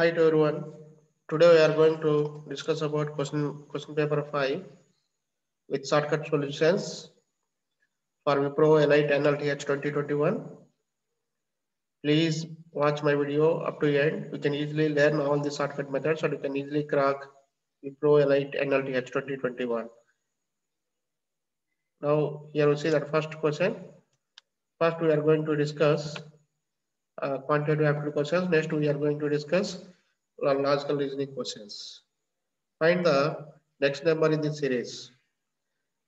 Hi to everyone. Today we are going to discuss about question question paper 5 with shortcut solutions for Wipro Elite NLTH 2021. Please watch my video up to end. You can easily learn all the shortcut methods and you can easily crack Wipro Elite NLTH 2021. Now here we see that first question. First we are going to discuss uh, quantitative aptitude questions. Next, we are going to discuss logical reasoning questions. Find the next number in this series.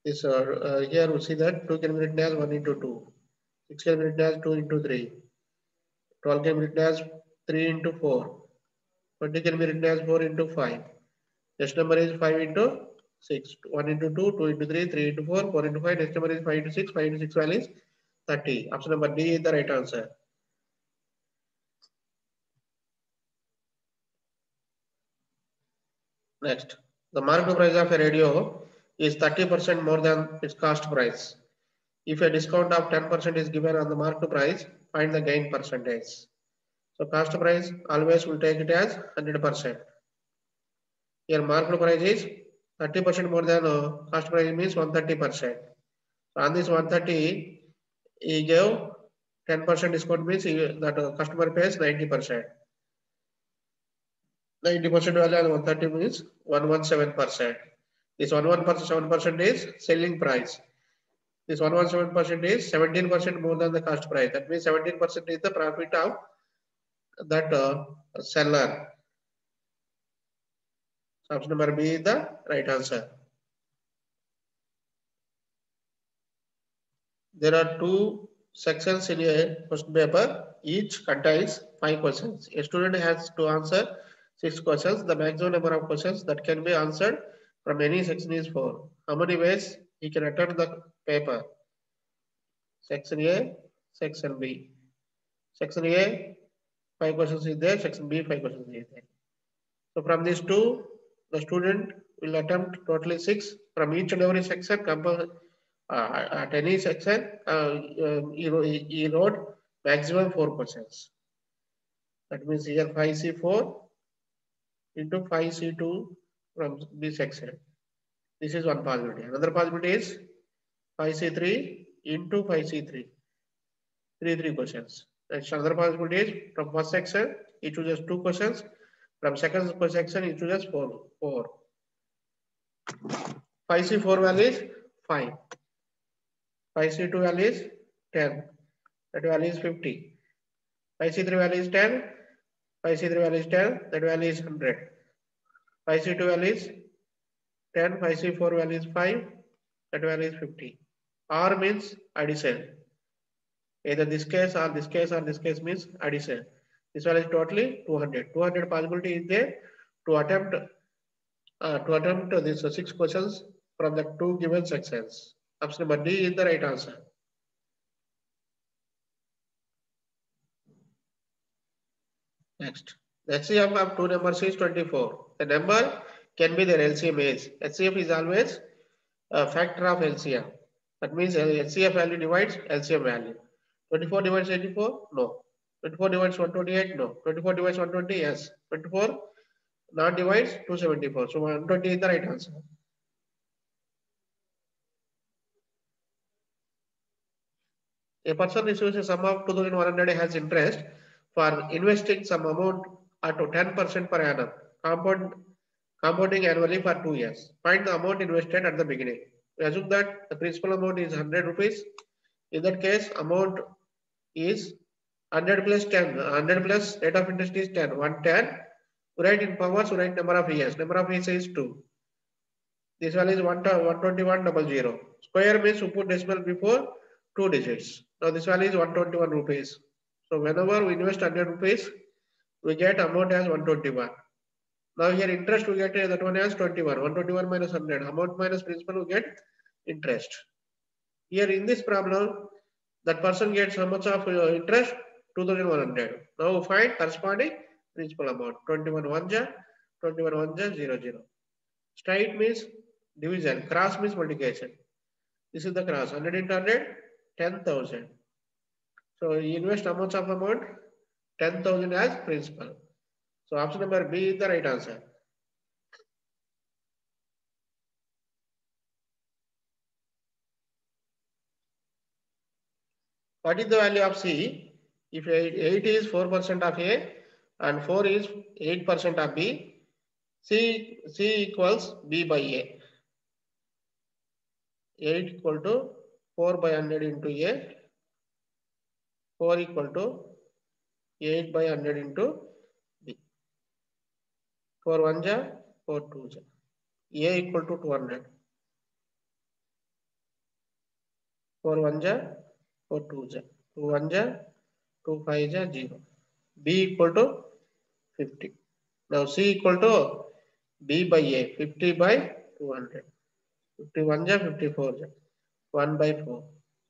This uh, uh, here we see that 2 can as 1 into 2, 6 can as 2 into 3, 12 can be written as 3 into 4, 20 can be written as 4 into 5. Next number is 5 into 6, 1 into 2, 2 into 3, 3 into 4, 4 into 5. Next number is 5 into 6, 5 into 6 value is 30. Option number D is the right answer. Next, the market price of a radio is 30% more than its cost price. If a discount of 10% is given on the market price, find the gain percentage. So cost price always will take it as 100%. Here market price is 30% more than uh, cost price means 130%. So on this 130, he gave 10% discount means that uh, customer pays 90%. 90% value and 130 means 117%. This 117% is selling price. This 117% is 17% more than the cost price. That means 17% is the profit of that uh, seller. So option number B is the right answer. There are two sections in a question paper. Each contains five questions. A student has to answer six questions. The maximum number of questions that can be answered from any section is four. How many ways he can attempt the paper? Section A, section B. Section A, five questions is there. Section B, five questions is there. So from these two, the student will attempt totally six. From each and every section, compul uh, at any section, uh, he, he wrote maximum four questions. That means here 5C4 into 5C2 from this section. This is one possibility. Another possibility is 5C3 into 5C3. Three, three questions. That's another possibility is from first section, he chooses two questions. From second section, he chooses four. four. 5C4 value is 5. 5C2 value is 10. That value is 50. 5C3 value is 10. 5C3 value is 10. That value is 100. 5C2 value is 10. 5C4 value is 5. That value is 50. R means addition. Either this case or this case or this case means addition. This value is totally 200. 200 possibility is there to attempt uh, to attempt these six questions from the two given sections. Option number D is the right answer. Next, HCF of two numbers is 24. The number can be their LCM is. HCF is always a factor of LCM. That means HCF value divides LCM value. 24 divides 84? No. 24 divides 128? No. 24 divides 120? Yes. 24 not divides 274. So 120 is the right answer. A person receives a sum of 2100 has interest for investing some amount at 10% per annum, compound, compounding annually for two years. Find the amount invested at the beginning. We assume that the principal amount is 100 rupees. In that case, amount is 100 plus 10. 100 plus rate of interest is 10. 110. We write in powers, we write number of years. Number of years is 2. This value is 121 double zero. Square means you put decimal before two digits. Now this value is 121 rupees. So whenever we invest 100 rupees, we get amount as 121. Now here interest we get that one as 21. 121 minus 100. Amount minus principal we get interest. Here in this problem, that person gets how much of uh, interest? 2100. Now find corresponding principal amount. 21 1 ja, 21 1 ja, 0 0. Straight means division. Cross means multiplication. This is the cross. 100 into 100, 10,000. So you invest much of amount? 10,000 as principal. So option number B is the right answer. What is the value of C? If 8 is 4% of A and 4 is 8% of B, C, C equals B by A. 8 equal to 4 by 100 into A. 4 equal to 8 by 100 into B. 4 1 ja, 4 2 ja. A equal to 200. 4 1 ja, 4 2 ja. 2 1 ja, 2 5 ja, 0. B equal to 50. Now C equal to B by A, 50 by 200. 51 ja, 54 ja. 1 by 4.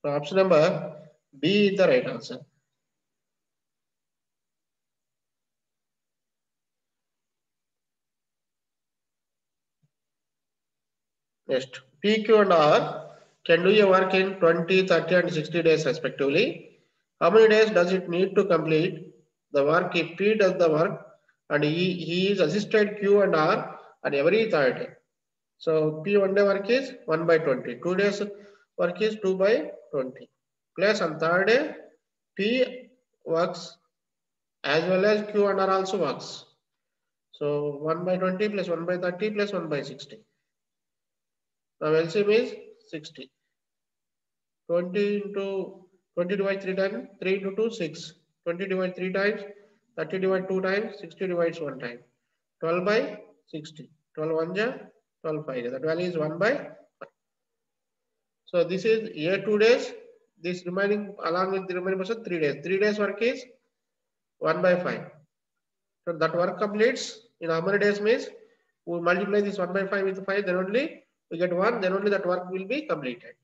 So option number B is the right answer. Next, P, Q and R can do a work in 20, 30 and 60 days respectively. How many days does it need to complete the work if P does the work and he, he is assisted Q and R on every third day. So P one day work is 1 by 20. Two days work is 2 by 20. Plus on third day, P works as well as Q and R also works. So 1 by 20 plus 1 by 30 plus 1 by 60. Now LCM is 60. 20 into 20 divided 3 times, 3 into 2, 6. 20 divided 3 times, 30 divided 2 times, 60 divides 1 time. 12 by 60. 12 1 ja, 12 5. That value is 1 by 5. So this is year 2 days. This remaining along with the remaining person 3 days. 3 days work is 1 by 5. So that work completes in how many days means we multiply this 1 by 5 with 5 then only we get 1 then only that work will be completed.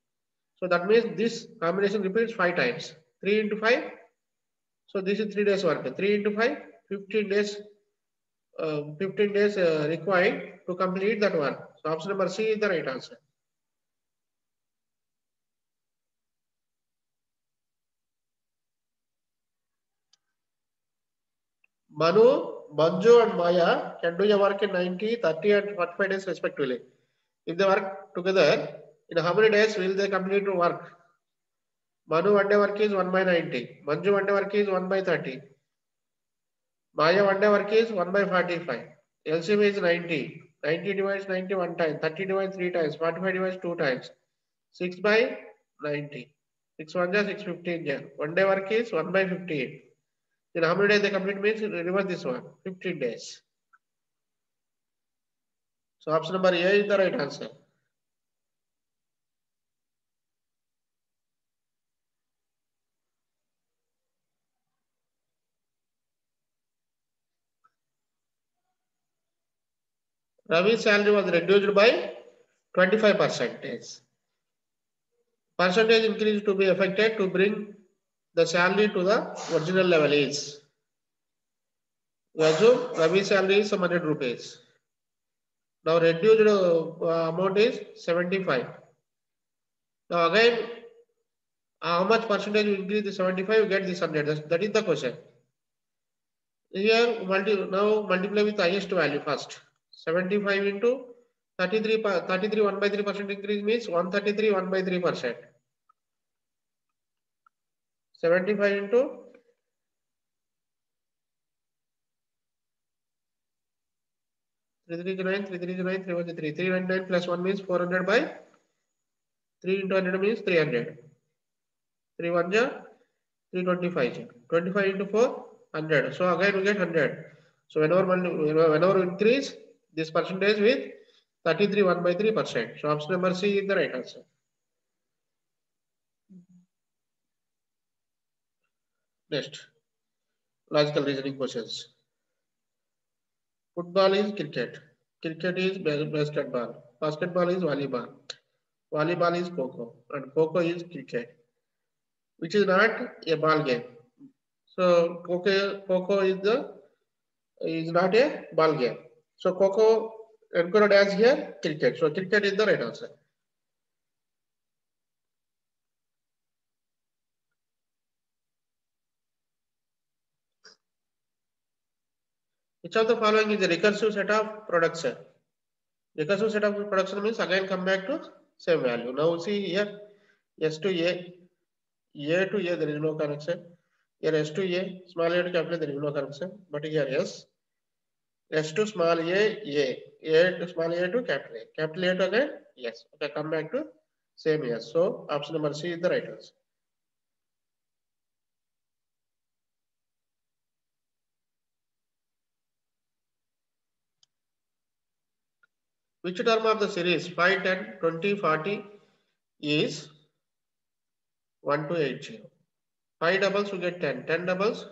So that means this combination repeats 5 times. 3 into 5. So this is 3 days work. 3 into 5, 15 days uh, 15 days uh, required to complete that one. So option number C is the right answer. Manu, Manju and Maya can do your work in 90, 30 and 45 days respectively. If they work together, in how many days will they complete the work? Manu one day work is 1 by 90. Manju one day work is 1 by 30. Maya one day work is 1 by 45. LCM is 90. 90 divides 90 one time. 30 divides 3 times. 45 divides 2 times. 6 by 90. 6 1 ja 6 15 ja. One day work is 1 by 15. Then how many days they complete means reverse this one. 15 days. So option number A is the right answer. Ravi's salary was reduced by 25 percentage. Percentage increase to be affected to bring the salary to the original level is. We assume Ravi's salary is some 100 rupees. Now reduced uh, amount is 75. Now again, how much percentage increase the 75? You get this 100. That's, that is the question. Here, multi, now multiply with highest value first. 75 into 33, 33 1 by 3 percent increase means 133 1 by 3 percent. 75 into 339, 339, 313, 399 plus 1 means 400 by 3 into 100 means 300. 3 1 ja, 325. 25 into 4, 100. So again we get 100. So whenever, whenever increase, this percentage with 33 1 by 3 percent. So option number C is the right answer. Next, logical reasoning questions. Football is cricket. Cricket is basketball. Basketball is volleyball. Volleyball is kho-kho. And kho-kho is cricket. Which is not a ball game. So kho-kho, kho-kho is the is not a ball game. So Kho-kho encoded as here cricket. So cricket is the right answer. Which of the following is a recursive set of production? Recursive set of production means again come back to same value. Now see here S to A, A to A there is no connection. Here S to A, small a to capital there is no connection. But here S, S to small a, A, A to small a to capital A, capital A to again yes. Okay, come back to same yes. So option number C is the right answer. Which term of the series 5, 10, 20, 40 is 1 to 80? 5 doubles we get 10, 10 doubles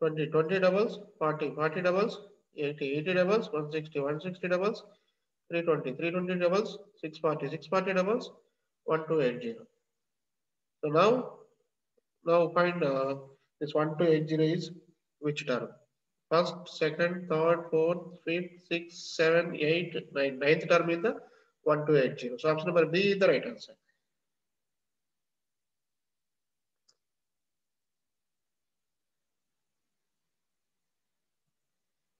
20, 20 doubles 40, 40 doubles 80, 80 doubles 160, 160 doubles 320, 320 doubles 640, 640 doubles 1280. So now, now find uh, this 1280 is which term? First, second, third, fourth, fifth, sixth, seven, eight, nine. Ninth term is the one to 1280. So option number B is the right answer.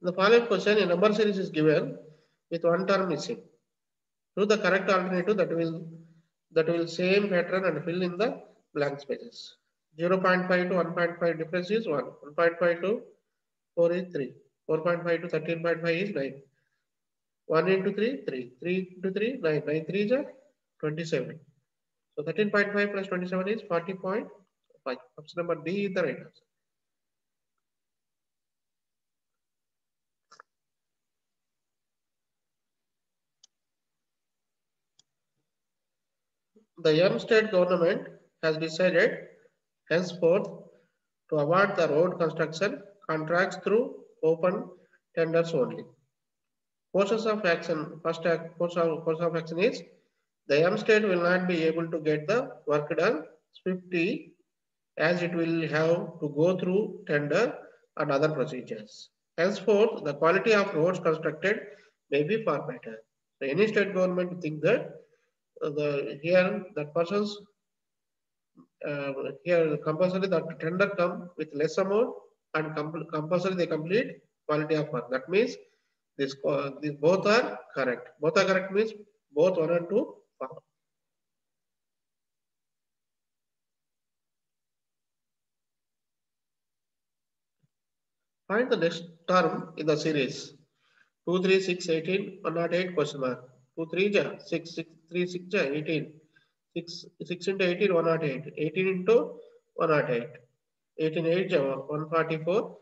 The following question, a number series is given with one term missing. Choose the correct alternative that will that will same pattern and fill in the blank spaces. 0.5 to 1.5 difference is 1. 1.5 to 4 is 3. 4.5 to 13.5 is 9. 1 into 3, 3. 3 into 3, 9. 9 3 is 27. So 13.5 plus 27 is 40.5. Option number D is the right answer. The M state government has decided henceforth to award the road construction contracts through open tenders only. Courses of action, first course of, course of action is the M state will not be able to get the work done swiftly as it will have to go through tender and other procedures. Henceforth, the quality of roads constructed may be far better. So any state government think that uh, the here that persons uh, here compulsory that tender come with less amount and compulsory they complete quality of work. That means this, uh, these both are correct. Both are correct means both one and two follow. Find the next term in the series. 2, 3, 6, 18, 108 question mark. 2, 3, 6, 6, 3, 6, 18. 6, 6 into 18, 108. 18 into 108. 18, 8, 144.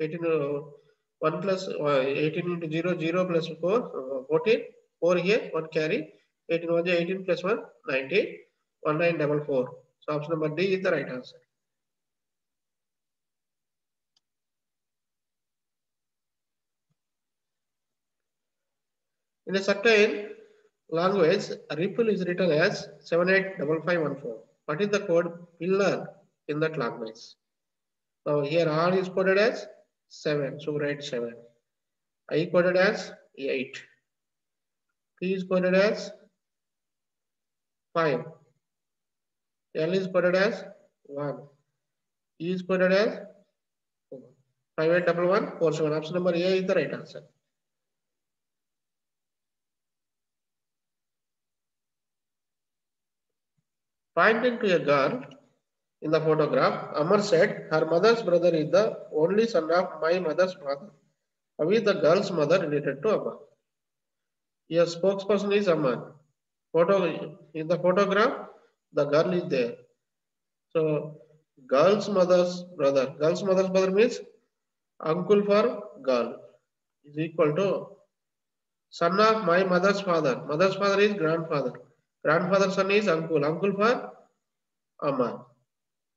18, uh, 1 plus uh, 18 into 0, 0 plus 4, uh, 14. 4 here, 1 carry. 18, 1, 18 plus 1, 19. 1944. So option number D is the right answer. In a certain language, ripple is written as 785514. What is the code pillar in that language? Now here R is coded as 7, so write 7. I coded as 8. P is coded as 5. L is coded as 1. E is coded as 4. 581147. Option number A is the right answer. Pointing to a girl in the photograph, Amar said, her mother's brother is the only son of my mother's father. Is the girl's mother related to Amar? Your spokesperson is Amar. Photo, in the photograph, the girl is there. So, girl's mother's brother. Girl's mother's brother means uncle for girl is equal to son of my mother's father. Mother's father is grandfather. Grandfather son is uncle. Uncle for Amar.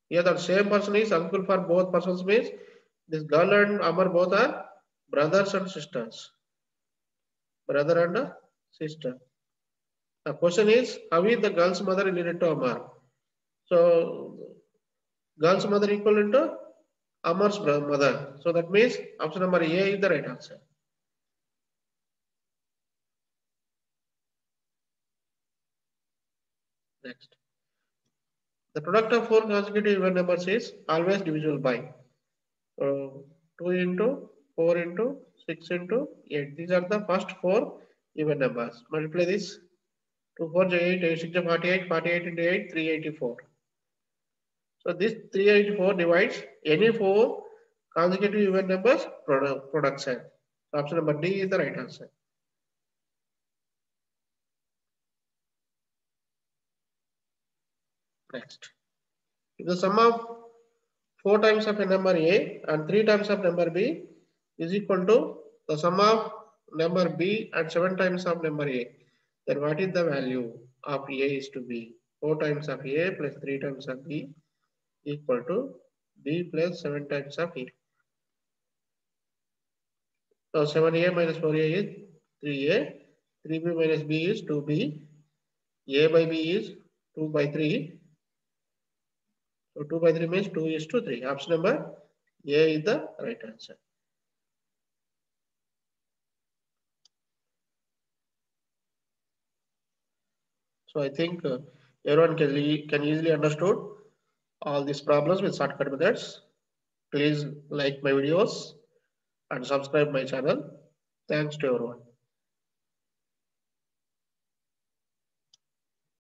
Here the same person is uncle for both persons means this girl and Amar both are brothers and sisters. Brother and sister. The question is how is the girl's mother related to Amar? So girl's mother equal to Amar's mother. So that means option number A is the right answer. Next. The product of four consecutive even numbers is always divisible by uh, 2 into 4 into 6 into 8. These are the first four even numbers. Multiply this. 2 4 8, 8 6 48, 48 into 8, 384. So this 384 divides any four consecutive even numbers product, product set. So option number D is the right answer. Next. If the sum of 4 times of a number A and 3 times of number B is equal to the sum of number B and 7 times of number A, then what is the value of A is to B? 4 times of A plus 3 times of B equal to B plus 7 times of A. So 7A minus 4A is 3A, 3B minus B is 2B, A by B is 2 by 3, so 2 by 3 means 2 is to 3. Option number A is the right answer. So I think uh, everyone can, can easily understood all these problems with shortcut methods. Please like my videos and subscribe my channel. Thanks to everyone.